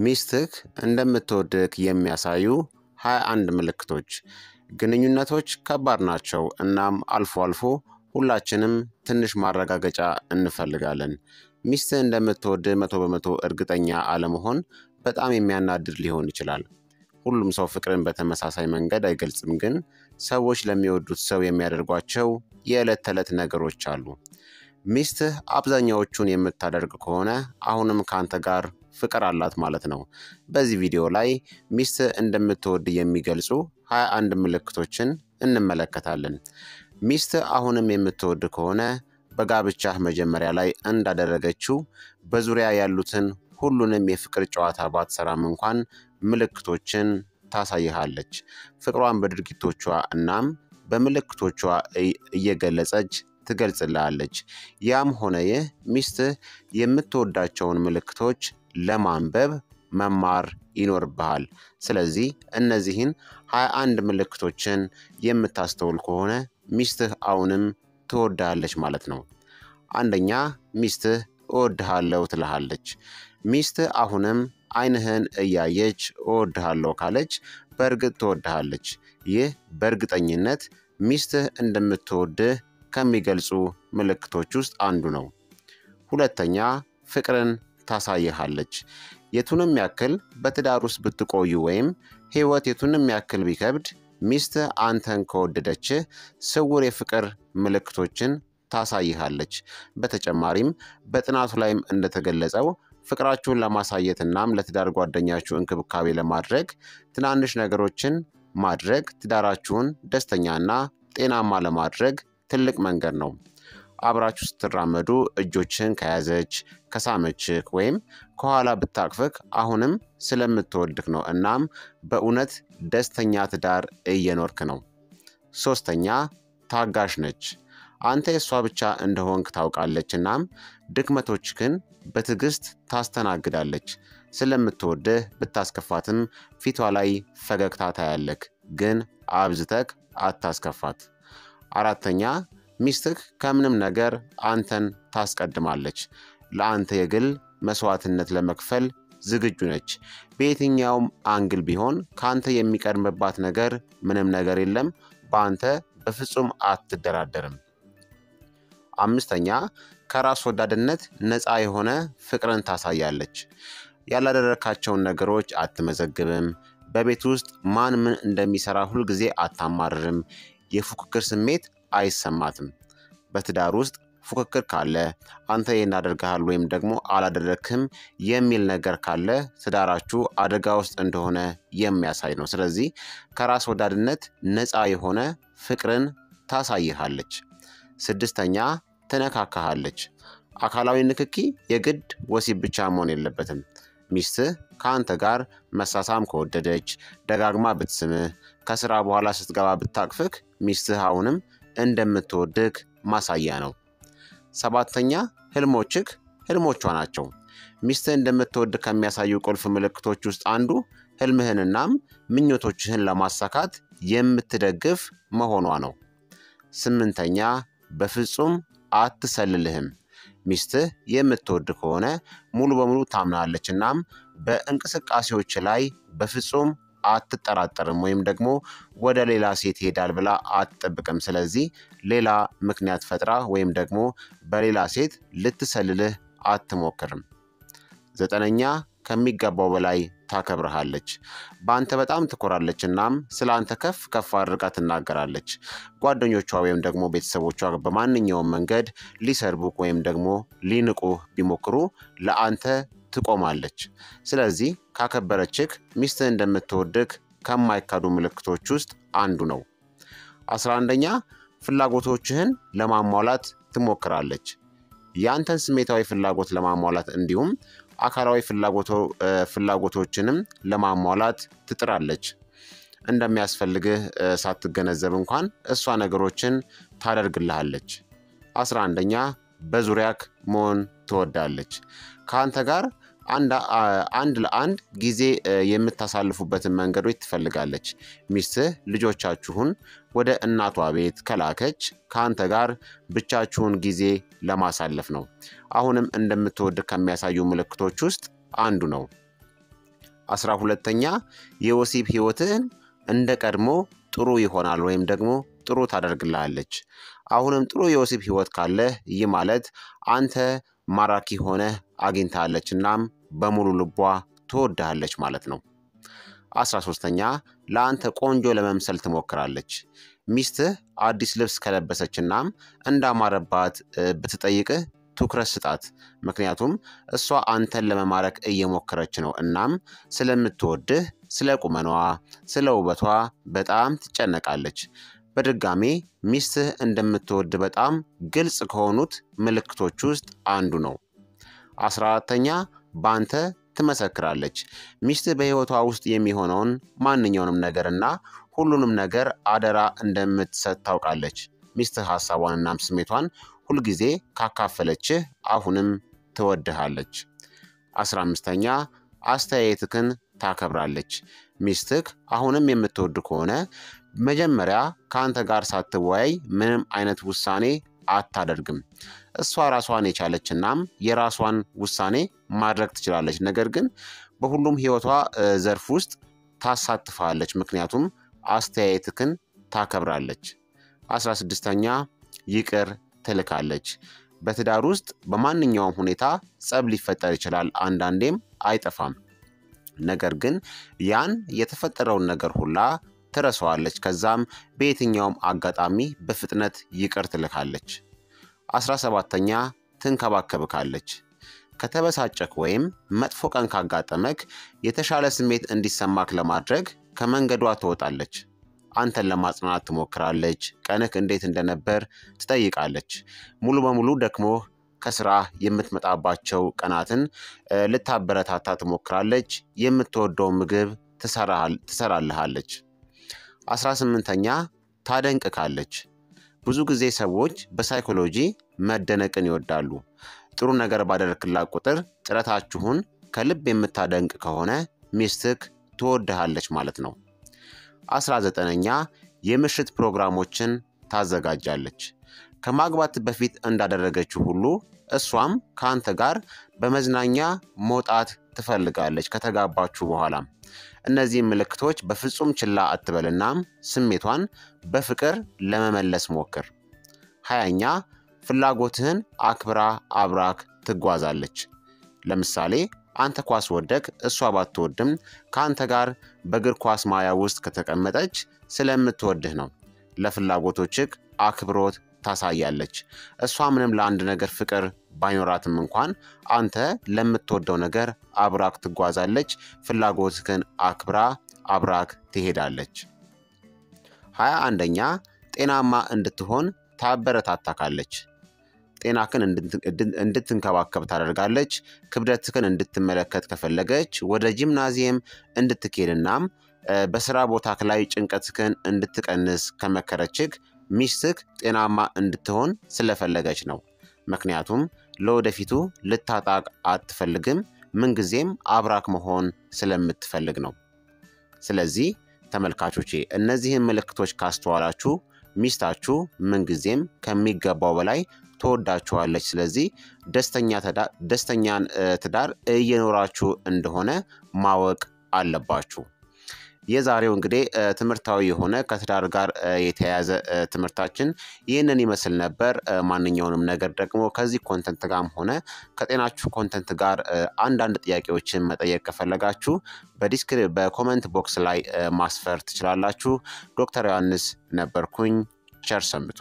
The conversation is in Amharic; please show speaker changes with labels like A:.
A: ሚስትህ እንደምትወድህ የሚያሳዩ 21 ምልክቶች። ግንኙነቶች ከባድ ናቸው፣ እናም አልፎ አልፎ ሁላችንም ትንሽ ማረጋገጫ እንፈልጋለን። ሚስትህ እንደምትወድህ መቶ በመቶ እርግጠኛ አለመሆን በጣም የሚያናድድ ሊሆን ይችላል። ሁሉም ሰው ፍቅርን በተመሳሳይ መንገድ አይገልጽም፣ ግን ሰዎች ለሚወዱት ሰው የሚያደርጓቸው የዕለት ተዕለት ነገሮች አሉ። ሚስትህ አብዛኛዎቹን የምታደርግ ከሆነ አሁንም ከአንተ ጋር ፍቅር አላት ማለት ነው። በዚህ ቪዲዮ ላይ ሚስትህ እንደምትወድ የሚገልጹ 21 ምልክቶችን እንመለከታለን። ሚስትህ አሁንም የምትወድ ከሆነ በጋብቻህ መጀመሪያ ላይ እንዳደረገችው በዙሪያ ያሉትን ሁሉንም የፍቅር ጨዋታ ባትሰራም እንኳን ምልክቶችን ታሳይሃለች። ፍቅሯን በድርጊቶቿ እናም በምልክቶቿ እየገለጸች ትገልጽልሃለች። ያም ሆነ ይህ ሚስትህ የምትወዳቸውን ምልክቶች ለማንበብ መማር ይኖርብሃል። ስለዚህ እነዚህን 21 ምልክቶችን የምታስተውል ከሆነ ሚስትህ አሁንም ትወድሃለች ማለት ነው። አንደኛ ሚስትህ እወድሃለሁ ትልሃለች። ሚስትህ አሁንም ዓይንህን እያየች እወድሃለሁ ካለች በእርግጥ ትወድሃለች። ይህ በእርግጠኝነት ሚስትህ እንደምትወድህ ከሚገልጹ ምልክቶች ውስጥ አንዱ ነው። ሁለተኛ ፍቅርን ታሳይሃለች። የቱንም ያክል በትዳር ውስጥ ብትቆዩ ወይም ሕይወት የቱንም ያክል ቢከብድ ሚስትህ አንተን ከወደደችህ ስውር የፍቅር ምልክቶችን ታሳይሃለች። በተጨማሪም በጥናቱ ላይም እንደተገለጸው ፍቅራችሁን ለማሳየት እናም ለትዳር ጓደኛችሁ እንክብካቤ ለማድረግ ትናንሽ ነገሮችን ማድረግ ትዳራችሁን ደስተኛና ጤናማ ለማድረግ ትልቅ መንገድ ነው። አብራችሁ ስትራመዱ እጆችን ከያዘች፣ ከሳመችህ ወይም ከኋላ ብታቅፍክ አሁንም ስለምትወድህ ነው። እናም በእውነት ደስተኛ ትዳር እየኖርክ ነው። ሶስተኛ ታጋሽ ነች። አንተ የእሷ ብቻ እንደሆንክ ታውቃለች። እናም ድክመቶችህን በትዕግስት ታስተናግዳለች። ስለምትወድህ ብታስከፋትም ፊቷ ላይ ፈገግታ ታያለክ፣ ግን አብዝተክ አታስከፋት። አራተኛ ሚስትህ ከምንም ነገር አንተን ታስቀድማለች። ለአንተ የግል መስዋዕትነት ለመክፈል ዝግጁ ነች። በየትኛውም angle ቢሆን ከአንተ የሚቀድምባት ነገር ምንም ነገር የለም። በአንተ በፍጹም አትደራደርም። አምስተኛ ከራስ ወዳድነት ነፃ የሆነ ፍቅርን ታሳያለች። ያላደረካቸውን ነገሮች አትመዘግብም። በቤት ውስጥ ማን ምን እንደሚሰራ ሁልጊዜ አታማርርም። የፉክክር ስሜት አይሰማትም። በትዳር ውስጥ ፉክክር ካለ አንተ ይህን አድርገሃል ወይም ደግሞ አላደረክም የሚል ነገር ካለ ትዳራችሁ አደጋ ውስጥ እንደሆነ የሚያሳይ ነው። ስለዚህ ከራስ ወዳድነት ነፃ የሆነ ፍቅርን ታሳይሃለች። ስድስተኛ ትነካካሃለች። አካላዊ ንክኪ የግድ ወሲብ ብቻ መሆን የለበትም። ሚስትህ ከአንተ ጋር መሳሳም ከወደደች ደጋግማ ብትስምህ፣ ከስራ በኋላ ስትገባ ብታቅፍክ ሚስትህ አሁንም እንደምትወድህ ማሳያ ነው። ሰባተኛ ህልሞችህ ህልሞቿ ናቸው። ሚስትህ እንደምትወድ ከሚያሳዩ ቁልፍ ምልክቶች ውስጥ አንዱ ህልምህንናም ምኞቶችህን ለማሳካት የምትደግፍ መሆኗ ነው። ስምንተኛ በፍጹም አትሰልልህም። ሚስትህ የምትወድ ከሆነ ሙሉ በሙሉ ታምናለች እናም በእንቅስቃሴዎች ላይ በፍጹም አትጠራጠርም ወይም ደግሞ ወደ ሌላ ሴት ይሄዳል ብላ አትጠብቅም። ስለዚህ ሌላ ምክንያት ፈጥራ ወይም ደግሞ በሌላ ሴት ልትሰልልህ አትሞክርም። ዘጠነኛ ከሚገባው በላይ ታከብርሃለች። በአንተ በጣም ትኮራለች እናም ስለ አንተ ከፍ ከፍ አድርጋ ትናገራለች። ጓደኞቿ ወይም ደግሞ ቤተሰቦቿ በማንኛውም መንገድ ሊሰርቡክ ወይም ደግሞ ሊንቁህ ቢሞክሩ ለአንተ ትቆማለች። ስለዚህ ካከበረችክ ሚስትህ እንደምትወድክ ከማይካዱ ምልክቶች ውስጥ አንዱ ነው። አስራ አንደኛ ፍላጎቶችህን ለማሟላት ትሞክራለች። ያንተን ስሜታዊ ፍላጎት ለማሟላት እንዲሁም አካላዊ ፍላጎቶችንም ለማሟላት ትጥራለች። እንደሚያስፈልግህ ሳትገነዘብ እንኳን እሷ ነገሮችን ታደርግልሃለች። አስራ አንደኛ በዙሪያክ መሆን ትወዳለች። ከአንተ ጋር አንድ ለአንድ ጊዜ የምታሳልፉበትን መንገዶች ትፈልጋለች። ሚስትህ ልጆቻችሁን ወደ እናቷ ቤት ከላከች ከአንተ ጋር ብቻችሁን ጊዜ ለማሳለፍ ነው። አሁንም እንደምትወድ ከሚያሳዩ ምልክቶች ውስጥ አንዱ ነው። አስራ ሁለተኛ የወሲብ ህይወትህን እንደ ቀድሞ ጥሩ ይሆናል ወይም ደግሞ ጥሩ ታደርግልሃለች። አሁንም ጥሩ የወሲብ ህይወት ካለህ ይህ ማለት አንተ ማራኪ ሆነህ አግኝታለች እናም በሙሉ ልቧ ትወድሃለች ማለት ነው። አስራ ሶስተኛ ለአንተ ቆንጆ ለመምሰል ትሞክራለች። ሚስትህ አዲስ ልብስ ከለበሰች እናም እንዳማረባት ብትጠይቅህ ትኩረት ስጣት። ምክንያቱም እሷ አንተን ለመማረክ እየሞከረች ነው እናም ስለምትወድህ ስለ ቁመኗ፣ ስለ ውበቷ በጣም ትጨነቃለች። በድጋሜ ሚስትህ እንደምትወድ በጣም ግልጽ ከሆኑት ምልክቶች ውስጥ አንዱ ነው። አስራ አራተኛ በአንተ ትመሰክራለች። ሚስትህ በህይወቷ ውስጥ የሚሆነውን ማንኛውንም ነገርና ሁሉንም ነገር አደራ እንደምትሰጥ ታውቃለች። ሚስትህ ሀሳቧንናም ስሜቷን ሁልጊዜ ካካፈለችህ አሁንም ትወድሃለች። አስራ አምስተኛ አስተያየትክን ታከብራለች። ሚስትህ አሁንም የምትወድ ከሆነ መጀመሪያ ከአንተ ጋር ሳትወያይ ምንም አይነት ውሳኔ አታደርግም። እሷ ራሷን የቻለች እናም የራሷን ውሳኔ ማድረግ ትችላለች። ነገር ግን በሁሉም ህይወቷ ዘርፍ ውስጥ ታሳትፋለች። ምክንያቱም አስተያየትክን ታከብራለች። አስራ ስድስተኛ ይቅር ትልካለች። በትዳር ውስጥ በማንኛውም ሁኔታ ጸብ ሊፈጠር ይችላል፣ አንዳንዴም አይጠፋም። ነገር ግን ያን የተፈጠረውን ነገር ሁላ ትረሳዋለች። ከዛም በየትኛውም አጋጣሚ በፍጥነት ይቅር ትልካለች። አስራ ሰባተኛ ትንከባከብካለች። ከተበሳጨክ ወይም መጥፎ ቀን ካጋጠመክ የተሻለ ስሜት እንዲሰማክ ለማድረግ ከመንገዷ ትወጣለች። አንተን ለማጽናናት ትሞክራለች። ቀንክ እንዴት እንደነበር ትጠይቃለች። ሙሉ በሙሉ ደክሞህ ከስራ የምትመጣባቸው ቀናትን ልታበረታታ ትሞክራለች። የምትወደው ምግብ ትሰራልሃለች። አስራ ስምንተኛ ታደንቅካለች። ብዙ ጊዜ ሰዎች በሳይኮሎጂ መደነቅን ይወዳሉ። ጥሩ ነገር ባደረክላት ቁጥር ጥረታችሁን ከልብ የምታደንቅ ከሆነ ሚስትክ ትወድሃለች ማለት ነው። አስራ ዘጠነኛ የምሽት ፕሮግራሞችን ታዘጋጃለች። ከማግባት በፊት እንዳደረገችው ሁሉ እሷም ከአንተ ጋር በመዝናኛ መውጣት ትፈልጋለች ከተጋባችሁ በኋላም። እነዚህ ምልክቶች በፍጹም ችላ አትበልናም ስሜቷን በፍቅር ለመመለስ ሞክር። ሀያኛ ፍላጎትህን አክብራ አብራክ ትጓዛለች። ለምሳሌ አንተ ኳስ ወደክ እሷ ባትወድም ከአንተ ጋር በእግር ኳስ ማያ ውስጥ ከተቀመጠች ስለምትወድህ ነው። ለፍላጎቶችህ አክብሮት ታሳያለች። እሷ ምንም ለአንድ ነገር ፍቅር ባይኖራትም እንኳን አንተ ለምትወደው ነገር አብራክ ትጓዛለች። ፍላጎትህን አክብራ አብራክ ትሄዳለች። ሀያ አንደኛ ጤናማ እንድትሆን ታበረታታካለች። ጤናክን እንድትንከባከብ ታደርጋለች። ክብደትክን እንድትመለከት ከፈለገች ወደ ጂምናዚየም እንድትኬድናም በስራ ቦታክ ላይ ጭንቀትክን እንድትቀንስ ከመከረችክ ሚስትክ ጤናማ እንድትሆን ስለፈለገች ነው። ምክንያቱም ለወደፊቱ ልታጣቅ አትፈልግም። ምንጊዜም አብራክ መሆን ስለምትፈልግ ነው። ስለዚህ ተመልካቾቼ እነዚህን ምልክቶች ካስተዋላችሁ ሚስታችሁ ምንጊዜም ከሚገባው በላይ ትወዳችኋለች። ስለዚህ ደስተኛን ትዳር እየኖራችሁ እንደሆነ ማወቅ አለባችሁ። የዛሬው እንግዲህ ትምህርታዊ የሆነ ከትዳር ጋር የተያያዘ ትምህርታችን ይህንን ይመስል ነበር። ማንኛውንም ነገር ደግሞ ከዚህ content ጋርም ሆነ ከጤናችሁ content ጋር አንዳንድ ጥያቄዎችን መጠየቅ ከፈለጋችሁ በ descri በ comment box ላይ ማስፈር ትችላላችሁ። ዶክተር ዮሐንስ ነበርኩኝ። ቸር ሰንብቱ።